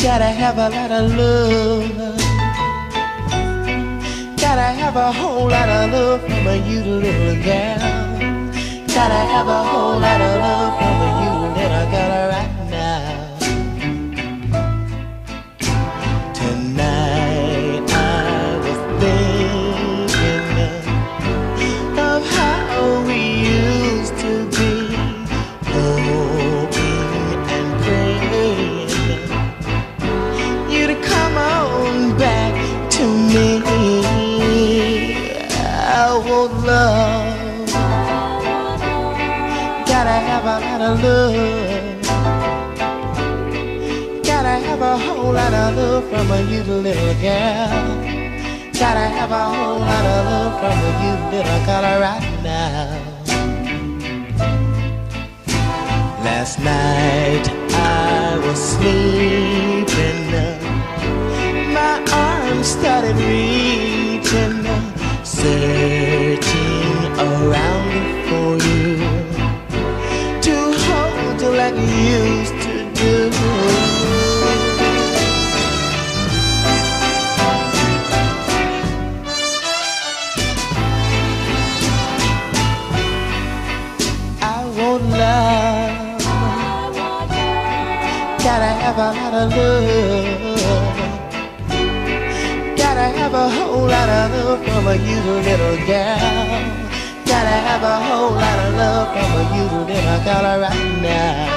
Gotta have a lot of love. Gotta have a whole lot of love from a you little girl. Gotta have a whole lot of want love. Gotta have a lot of love. Gotta have a whole lot of love from a you little girl. Gotta have a whole lot of love from a you little girl right now. Last night I was sleeping. Want love. Gotta have a lot of love. Gotta have a whole lot of love from a you little girl. Gotta have a whole lot of love from a you little girl right